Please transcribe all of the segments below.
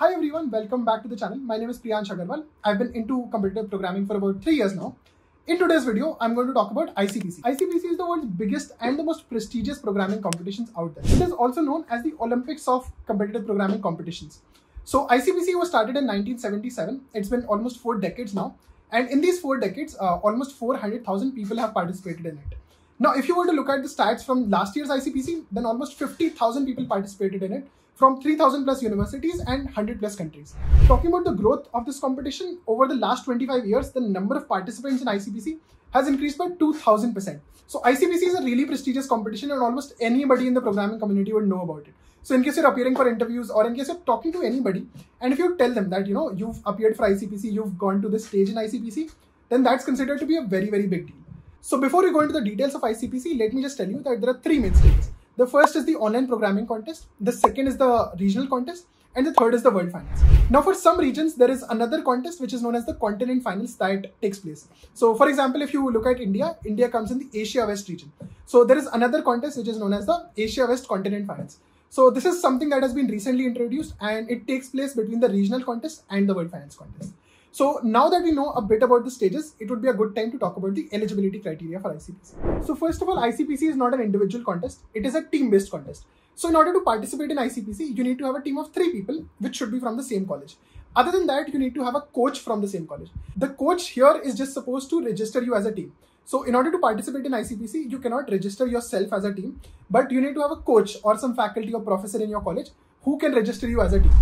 Hi everyone, welcome back to the channel. My name is Priyansh Agarwal. I've been into competitive programming for about three years now. In today's video, I'm going to talk about ICPC. ICPC is the world's biggest and the most prestigious programming competitions out there. It is also known as the Olympics of competitive programming competitions. So ICPC was started in 1977. It's been almost four decades now. And in these four decades, uh, almost 400,000 people have participated in it. Now, if you were to look at the stats from last year's ICPC, then almost 50,000 people participated in it from 3000 plus universities and 100 plus countries. Talking about the growth of this competition, over the last 25 years, the number of participants in ICPC has increased by 2000%. So ICPC is a really prestigious competition and almost anybody in the programming community would know about it. So in case you're appearing for interviews or in case you're talking to anybody, and if you tell them that, you know, you've appeared for ICPC, you've gone to this stage in ICPC, then that's considered to be a very, very big deal. So before we go into the details of ICPC, let me just tell you that there are three main stages. The first is the online programming contest, the second is the regional contest, and the third is the world finals. Now, for some regions, there is another contest which is known as the continent finals that takes place. So, for example, if you look at India, India comes in the Asia West region. So, there is another contest which is known as the Asia West Continent Finals. So, this is something that has been recently introduced and it takes place between the regional contest and the world finals contest. So now that we know a bit about the stages, it would be a good time to talk about the eligibility criteria for ICPC. So first of all, ICPC is not an individual contest. It is a team-based contest. So in order to participate in ICPC, you need to have a team of three people, which should be from the same college. Other than that, you need to have a coach from the same college. The coach here is just supposed to register you as a team. So in order to participate in ICPC, you cannot register yourself as a team, but you need to have a coach or some faculty or professor in your college who can register you as a team.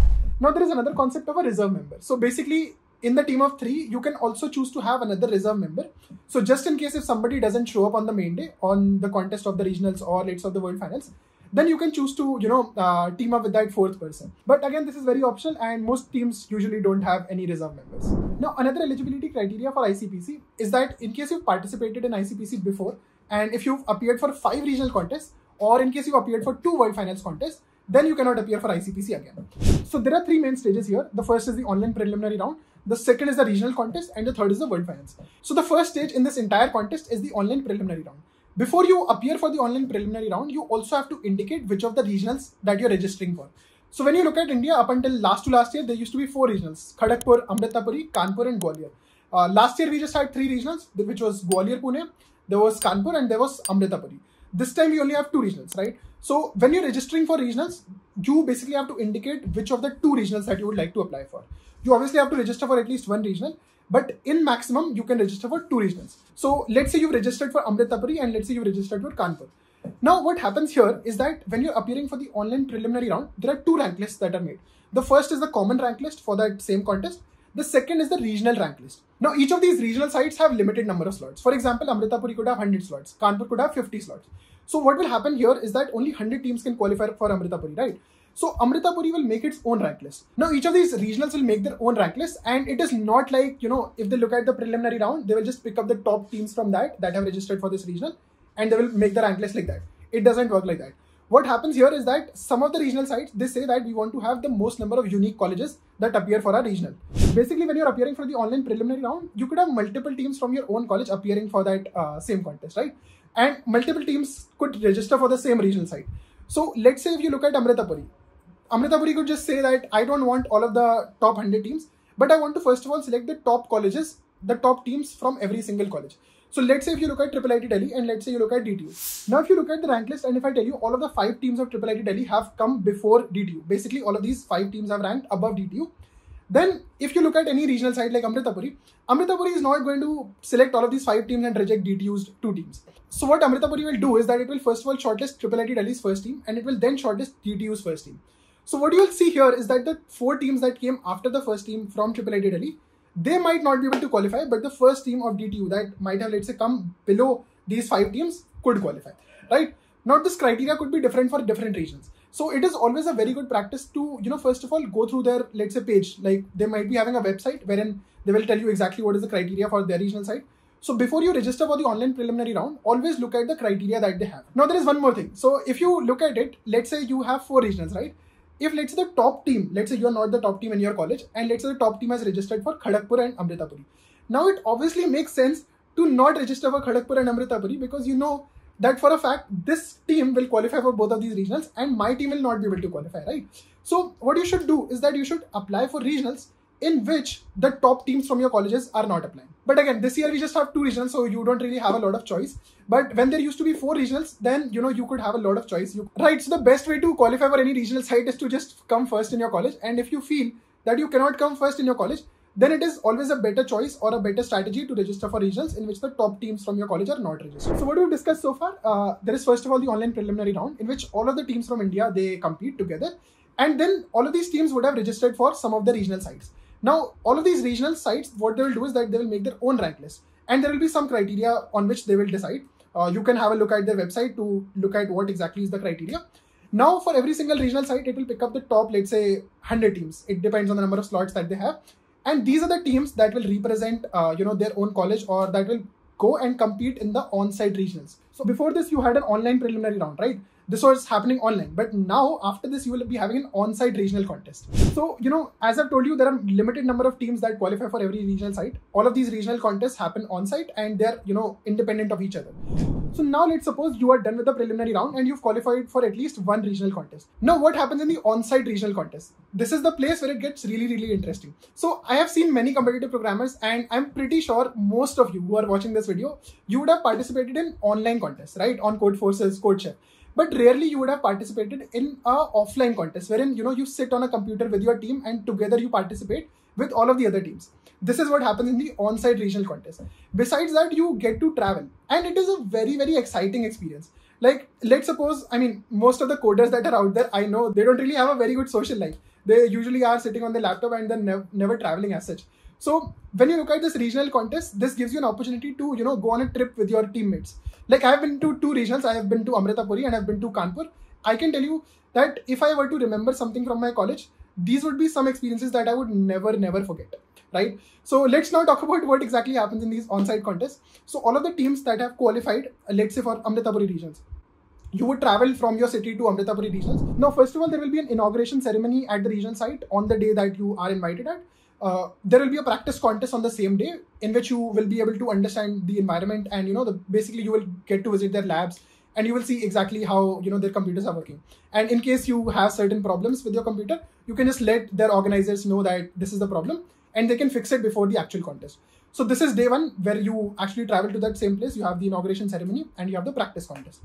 Now there is another concept of a reserve member. So basically in the team of three, you can also choose to have another reserve member. So just in case if somebody doesn't show up on the main day on the contest of the regionals or let's of the world finals, then you can choose to you know uh, team up with that fourth person. But again, this is very optional, and most teams usually don't have any reserve members. Now, another eligibility criteria for ICPC is that in case you've participated in ICPC before, and if you've appeared for five regional contests, or in case you've appeared for two world finals contests, then you cannot appear for ICPC again. So there are three main stages here. The first is the online preliminary round, the second is the regional contest, and the third is the world finals. So the first stage in this entire contest is the online preliminary round. Before you appear for the online preliminary round, you also have to indicate which of the regionals that you're registering for. So when you look at India, up until last to last year, there used to be four regionals: Kharagpur, Amritapuri, Kanpur, and Gwalior. Uh, last year we just had three regionals, which was Gwalior, Pune, there was Kanpur, and there was Amritapuri. This time we only have two regionals, right? So when you're registering for regionals, you basically have to indicate which of the two regionals that you would like to apply for. You obviously have to register for at least one regional, but in maximum, you can register for two regionals. So let's say you've registered for Amritapuri and let's say you've registered for Kanpur. Now, what happens here is that when you're appearing for the online preliminary round, there are two rank lists that are made. The first is the common rank list for that same contest. The second is the regional rank list. Now, each of these regional sites have limited number of slots. For example, Amritapuri could have 100 slots, Kanpur could have 50 slots. So what will happen here is that only 100 teams can qualify for Amritapuri, right? So Amritapuri will make its own rank list. Now each of these regionals will make their own rank list and it is not like, you know, if they look at the preliminary round, they will just pick up the top teams from that that have registered for this regional and they will make the rank list like that. It doesn't work like that. What happens here is that some of the regional sites, they say that we want to have the most number of unique colleges that appear for our regional. Basically, when you're appearing for the online preliminary round, you could have multiple teams from your own college appearing for that uh, same contest, right? And multiple teams could register for the same regional site. So let's say if you look at Amritapuri, Amritapuri could just say that I don't want all of the top 100 teams, but I want to first of all select the top colleges, the top teams from every single college. So let's say if you look at Triple IT Delhi and let's say you look at DTU. Now if you look at the rank list and if I tell you all of the five teams of Triple IT Delhi have come before DTU, basically all of these five teams have ranked above DTU. Then if you look at any regional site like Amritapuri, Amritapuri is not going to select all of these five teams and reject DTU's two teams. So what Amritapuri will do is that it will first of all shortlist Triple IT Delhi's first team and it will then shortlist DTU's first team. So what you will see here is that the four teams that came after the first team from Triple IT Delhi, they might not be able to qualify, but the first team of DTU that might have, let's say, come below these five teams could qualify, right? Now this criteria could be different for different regions. So it is always a very good practice to, you know, first of all, go through their, let's say, page. Like they might be having a website wherein they will tell you exactly what is the criteria for their regional site. So before you register for the online preliminary round, always look at the criteria that they have. Now there is one more thing. So if you look at it, let's say you have four regionals, right? If let's say the top team, let's say you're not the top team in your college, and let's say the top team has registered for Kharagpur and Amritapuri. Now it obviously makes sense to not register for Kharagpur and Amritapuri because you know that for a fact this team will qualify for both of these regionals and my team will not be able to qualify, right? So what you should do is that you should apply for regionals in which the top teams from your colleges are not applying. But again, this year we just have two regionals, so you don't really have a lot of choice. But when there used to be four regionals, then you know you could have a lot of choice. You, right. So the best way to qualify for any regional site is to just come first in your college. And if you feel that you cannot come first in your college, then it is always a better choice or a better strategy to register for regionals in which the top teams from your college are not registered. So what we've discussed so far, uh, there is first of all the online preliminary round in which all of the teams from India they compete together, and then all of these teams would have registered for some of the regional sites. Now, all of these regional sites, what they will do is that they will make their own rank list, and there will be some criteria on which they will decide. Uh, you can have a look at their website to look at what exactly is the criteria. Now, for every single regional site, it will pick up the top, let's say, 100 teams. It depends on the number of slots that they have, and these are the teams that will represent, uh, you know, their own college or that will go and compete in the on-site regionals. So before this, you had an online preliminary round, right? This was happening online but now after this you will be having an on-site regional contest. So you know as i've told you there are limited number of teams that qualify for every regional site. All of these regional contests happen on-site and they're you know independent of each other. So now let's suppose you are done with the preliminary round and you've qualified for at least one regional contest. Now what happens in the on-site regional contest? This is the place where it gets really really interesting. So i have seen many competitive programmers and i'm pretty sure most of you who are watching this video you would have participated in online contests right? On Codeforces CodeChef but rarely you would have participated in a offline contest wherein you know you sit on a computer with your team and together you participate with all of the other teams. This is what happens in the on-site regional contest. Besides that you get to travel. And it is a very very exciting experience. Like let's suppose i mean most of the coders that are out there i know they don't really have a very good social life. They usually are sitting on the laptop and they're nev- never traveling as such so when you look at this regional contest, this gives you an opportunity to, you know, go on a trip with your teammates. Like I have been to two regionals. I have been to Amritapuri and I've been to Kanpur. I can tell you that if I were to remember something from my college, these would be some experiences that I would never, never forget. Right. So let's now talk about what exactly happens in these on-site contests. So all of the teams that have qualified, let's say for Amritapuri regions, you would travel from your city to Amritapuri regions. Now, first of all, there will be an inauguration ceremony at the region site on the day that you are invited at. Uh, there will be a practice contest on the same day in which you will be able to understand the environment and you know the basically you will get to visit their labs and you will see exactly how you know their computers are working. And in case you have certain problems with your computer you can just let their organizers know that this is the problem and they can fix it before the actual contest. So this is day one where you actually travel to that same place you have the inauguration ceremony and you have the practice contest.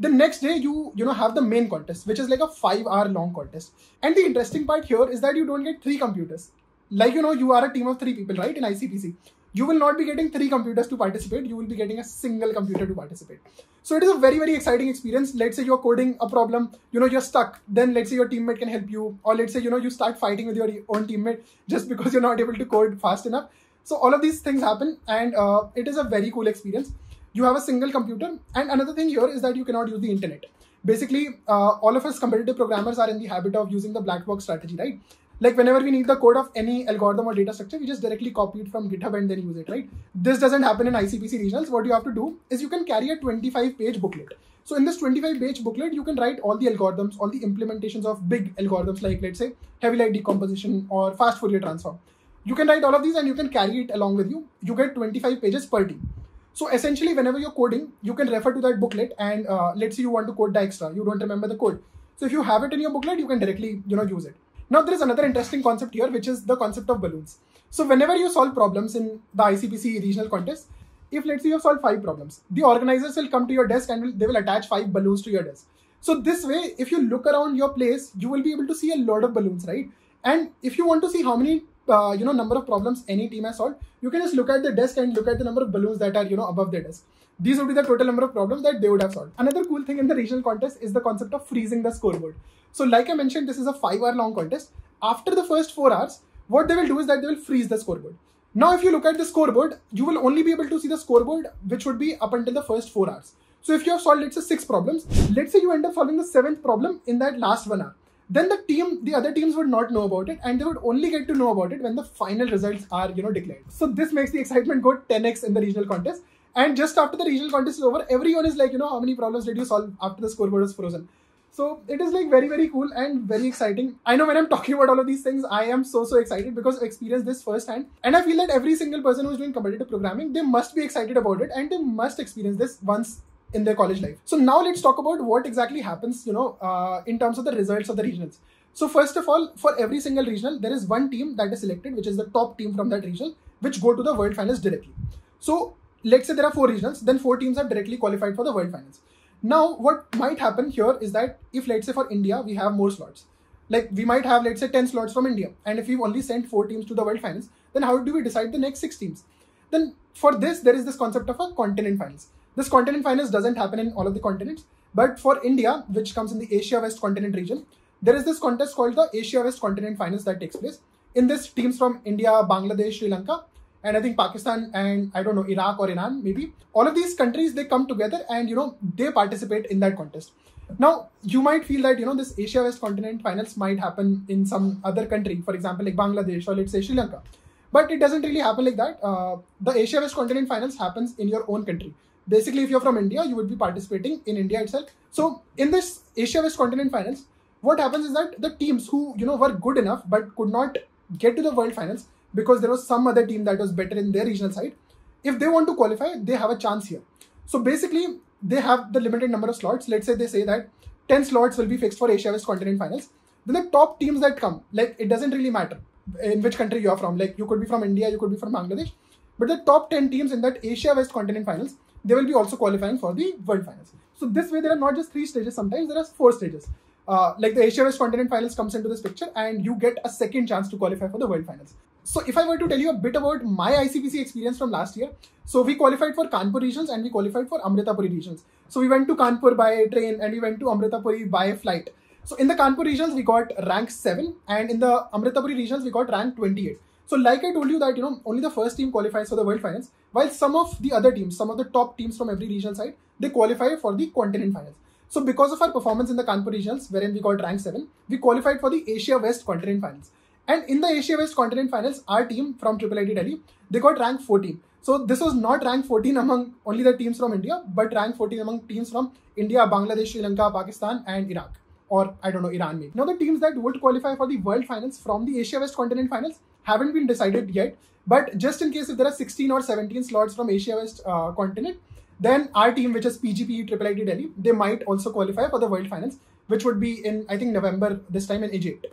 The next day you you know have the main contest which is like a five hour long contest. And the interesting part here is that you don't get three computers like you know you are a team of three people right in icpc you will not be getting three computers to participate. You will be getting a single computer to participate. So it is a very very exciting experience. Let's say you're coding a problem you know you're stuck. Then let's say your teammate can help you. Or let's say you know you start fighting with your own teammate just because you're not able to code fast enough. So all of these things happen and uh, it is a very cool experience. You have a single computer and another thing here is that you cannot use the internet. Basically uh, all of us competitive programmers are in the habit of using the black box strategy right like whenever we need the code of any algorithm or data structure, we just directly copy it from GitHub and then use it, right? This doesn't happen in ICPC regionals. What you have to do is you can carry a 25 page booklet. So in this 25 page booklet, you can write all the algorithms, all the implementations of big algorithms like let's say heavy light decomposition or fast Fourier transform. You can write all of these and you can carry it along with you. You get 25 pages per team. So essentially, whenever you're coding, you can refer to that booklet and uh, let's say you want to code Dijkstra, you don't remember the code. So if you have it in your booklet, you can directly you know use it. Now, there is another interesting concept here, which is the concept of balloons. So, whenever you solve problems in the ICPC regional contest, if let's say you have solved five problems, the organizers will come to your desk and will, they will attach five balloons to your desk. So, this way, if you look around your place, you will be able to see a lot of balloons, right? And if you want to see how many uh, you know number of problems any team has solved, you can just look at the desk and look at the number of balloons that are you know above the desk. These would be the total number of problems that they would have solved. Another cool thing in the regional contest is the concept of freezing the scoreboard. So like I mentioned, this is a five hour long contest. After the first four hours, what they will do is that they will freeze the scoreboard. Now, if you look at the scoreboard, you will only be able to see the scoreboard, which would be up until the first four hours. So if you have solved, let's say six problems, let's say you end up solving the seventh problem in that last one hour. Then the team, the other teams would not know about it, and they would only get to know about it when the final results are, you know, declared. So this makes the excitement go 10x in the regional contest. And just after the regional contest is over, everyone is like, you know, how many problems did you solve after the scoreboard was frozen? So it is like very, very cool and very exciting. I know when I'm talking about all of these things, I am so, so excited because I've experienced this firsthand. And I feel that every single person who's doing competitive programming, they must be excited about it and they must experience this once in their college life. So now let's talk about what exactly happens, you know, uh, in terms of the results of the regionals. So first of all, for every single regional, there is one team that is selected, which is the top team from that regional, which go to the world finals directly. So let's say there are four regionals, then four teams are directly qualified for the world finals. Now, what might happen here is that if let's say for India we have more slots, like we might have let's say 10 slots from India, and if we've only sent four teams to the world finals, then how do we decide the next six teams? Then for this, there is this concept of a continent finals. This continent finals doesn't happen in all of the continents, but for India, which comes in the Asia West continent region, there is this contest called the Asia West continent finals that takes place. In this, teams from India, Bangladesh, Sri Lanka, and I think Pakistan and I don't know Iraq or Iran maybe all of these countries they come together and you know they participate in that contest. Now you might feel that you know this Asia West continent finals might happen in some other country, for example like Bangladesh or let's say Sri Lanka, but it doesn't really happen like that. Uh, the Asia West continent finals happens in your own country. Basically, if you're from India, you would be participating in India itself. So in this Asia West continent finals, what happens is that the teams who you know were good enough but could not get to the world finals because there was some other team that was better in their regional side. If they want to qualify, they have a chance here. So basically, they have the limited number of slots. Let's say they say that 10 slots will be fixed for Asia West Continent Finals. Then the top teams that come, like it doesn't really matter in which country you are from. Like you could be from India, you could be from Bangladesh. But the top 10 teams in that Asia West Continent Finals, they will be also qualifying for the World Finals. So this way, there are not just three stages, sometimes there are four stages. Uh, like the Asia West Continent Finals comes into this picture and you get a second chance to qualify for the World Finals. So if I were to tell you a bit about my ICPC experience from last year, so we qualified for Kanpur regions and we qualified for Amritapuri regions. So we went to Kanpur by train and we went to Amritapuri by flight. So in the Kanpur regions, we got rank 7 and in the Amritapuri regions, we got rank 28. So like I told you that, you know, only the first team qualifies for the World Finals, while some of the other teams, some of the top teams from every regional side, they qualify for the Continent Finals. So because of our performance in the Kanpur regionals, wherein we got rank 7, we qualified for the Asia West Continent Finals. And in the Asia West Continent Finals, our team from Triple IT Delhi, they got rank 14. So this was not rank 14 among only the teams from India, but rank 14 among teams from India, Bangladesh, Sri Lanka, Pakistan, and Iraq. Or I don't know, Iran maybe. Now the teams that would qualify for the World Finals from the Asia West Continent Finals haven't been decided yet. But just in case if there are 16 or 17 slots from Asia West uh, continent, then our team, which is PGP Triple IT Delhi, they might also qualify for the World Finals, which would be in I think November this time in Egypt.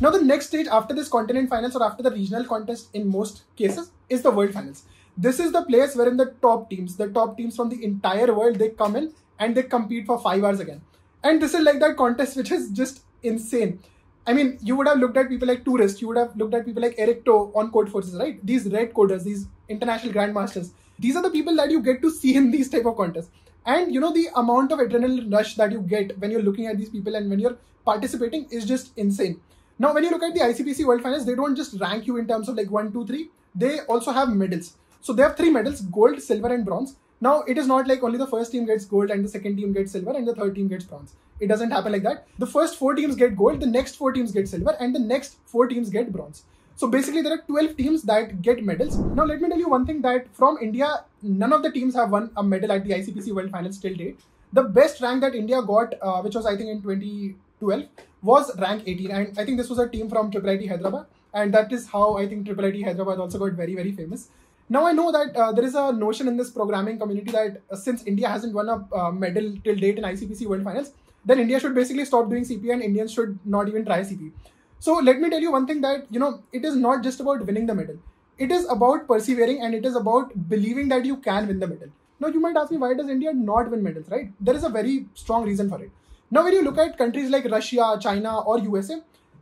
Now, the next stage after this continent finals or after the regional contest in most cases is the world finals. This is the place wherein the top teams, the top teams from the entire world, they come in and they compete for five hours again. And this is like that contest which is just insane. I mean, you would have looked at people like Tourist, you would have looked at people like Errichto on Codeforces, right? These red coders, these international grandmasters. These are the people that you get to see in these type of contests. And you know, the amount of adrenaline rush that you get when you're looking at these people and when you're participating is just insane. Now, when you look at the ICPC World Finals, they don't just rank you in terms of like one, two, three. They also have medals. So they have three medals: gold, silver, and bronze. Now, it is not like only the first team gets gold and the second team gets silver and the third team gets bronze. It doesn't happen like that. The first four teams get gold, the next four teams get silver, and the next four teams get bronze. So basically, there are 12 teams that get medals. Now, let me tell you one thing that from India, none of the teams have won a medal at the ICPC World Finals till date. The best rank that India got, uh, which was I think in 2012, was rank 18 and i think this was a team from triple it hyderabad and that is how i think triple it hyderabad also got very very famous now i know that uh, there is a notion in this programming community that uh, since india hasn't won a uh, medal till date in icpc world finals then india should basically stop doing cp and indians should not even try cp so let me tell you one thing that you know it is not just about winning the medal it is about persevering and it is about believing that you can win the medal now you might ask me why does india not win medals right there is a very strong reason for it now, when you look at countries like Russia, China, or USA,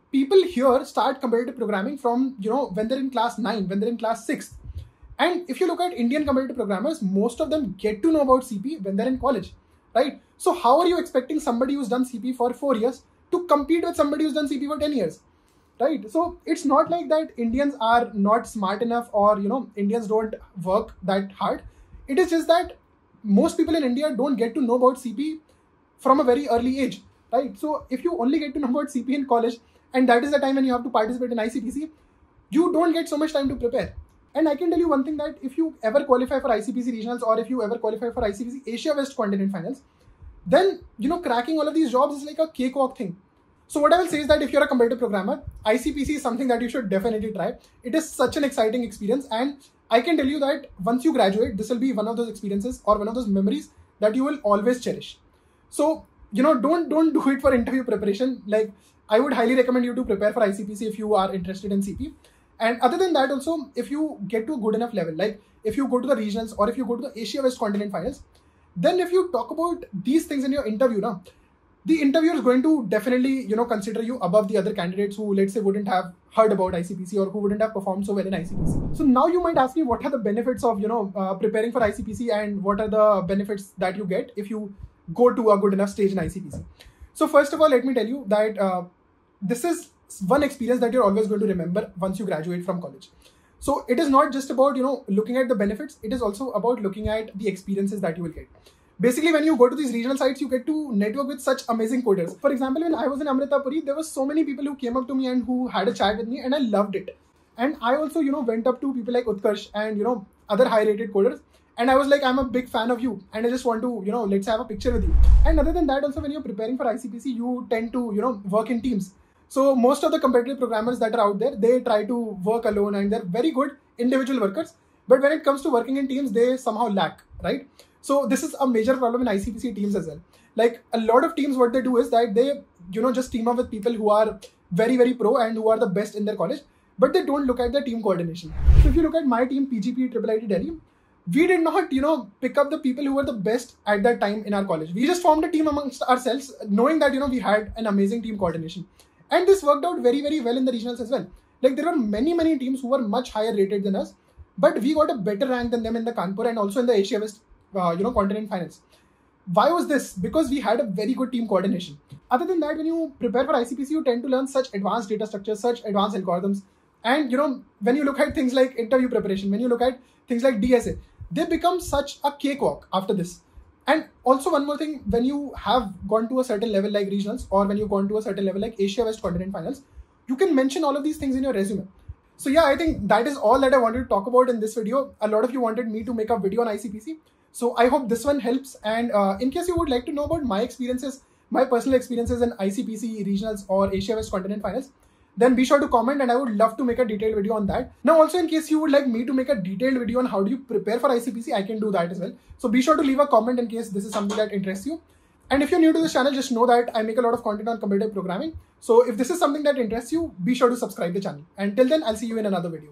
people here start competitive programming from, you know, when they're in class 9, when they're in class 6. And if you look at Indian competitive programmers, most of them get to know about CP when they're in college, right? So, how are you expecting somebody who's done CP for four years to compete with somebody who's done CP for 10 years? Right. So it's not like that Indians are not smart enough or you know Indians don't work that hard. It is just that most people in India don't get to know about CP from a very early age, right? So if you only get to know about CP in college, and that is the time when you have to participate in ICPC, you don't get so much time to prepare. And I can tell you one thing that if you ever qualify for ICPC regionals or if you ever qualify for ICPC Asia West Continent Finals, then you know cracking all of these jobs is like a cakewalk thing. So what I will say is that if you're a competitive programmer, ICPC is something that you should definitely try. It is such an exciting experience, and I can tell you that once you graduate, this will be one of those experiences or one of those memories that you will always cherish. So, you know, don't don't do it for interview preparation. Like I would highly recommend you to prepare for ICPC if you are interested in CP. And other than that, also, if you get to a good enough level, like if you go to the regionals or if you go to the Asia West Continent finals, then if you talk about these things in your interview, now the interviewer is going to definitely, you know, consider you above the other candidates who, let's say, wouldn't have heard about ICPC or who wouldn't have performed so well in ICPC. So now you might ask me, what are the benefits of, you know, uh, preparing for ICPC and what are the benefits that you get if you go to a good enough stage in ICPC? So first of all, let me tell you that uh, this is one experience that you're always going to remember once you graduate from college so it is not just about you know looking at the benefits. It is also about looking at the experiences that you will get. Basically when you go to these regional sites you get to network with such amazing coders. For example when i was in amritapuri there were so many people who came up to me and who had a chat with me and i loved it. And i also you know went up to people like utkarsh and you know other high rated coders. And i was like i'm a big fan of you and i just want to you know let's have a picture with you. And other than that also when you're preparing for icpc you tend to you know work in teams so most of the competitive programmers that are out there, they try to work alone and they're very good individual workers. But when it comes to working in teams, they somehow lack, right? So this is a major problem in ICPC teams as well. Like a lot of teams, what they do is that they, you know, just team up with people who are very, very pro and who are the best in their college, but they don't look at the team coordination. So if you look at my team, PGP Triple IT Delhi, we did not, you know, pick up the people who were the best at that time in our college. We just formed a team amongst ourselves, knowing that, you know, we had an amazing team coordination. And this worked out very, very well in the regionals as well. Like there were many, many teams who were much higher rated than us, but we got a better rank than them in the Kanpur and also in the Asia West, uh, you know, continent finals. Why was this? Because we had a very good team coordination. Other than that, when you prepare for ICPC, you tend to learn such advanced data structures, such advanced algorithms. And you know, when you look at things like interview preparation, when you look at things like DSA, they become such a cakewalk after this. And also one more thing, when you have gone to a certain level like regionals or when you've gone to a certain level like Asia West Continent Finals, you can mention all of these things in your resume. So yeah, I think that is all that I wanted to talk about in this video. A lot of you wanted me to make a video on ICPC. So I hope this one helps. And uh, in case you would like to know about my experiences, my personal experiences in ICPC regionals or Asia West Continent Finals, then be sure to comment and I would love to make a detailed video on that. Now also in case you would like me to make a detailed video on how do you prepare for ICPC, I can do that as well. So be sure to leave a comment in case this is something that interests you. And if you're new to this channel, just know that I make a lot of content on competitive programming. So if this is something that interests you, be sure to subscribe the channel. Until then, I'll see you in another video.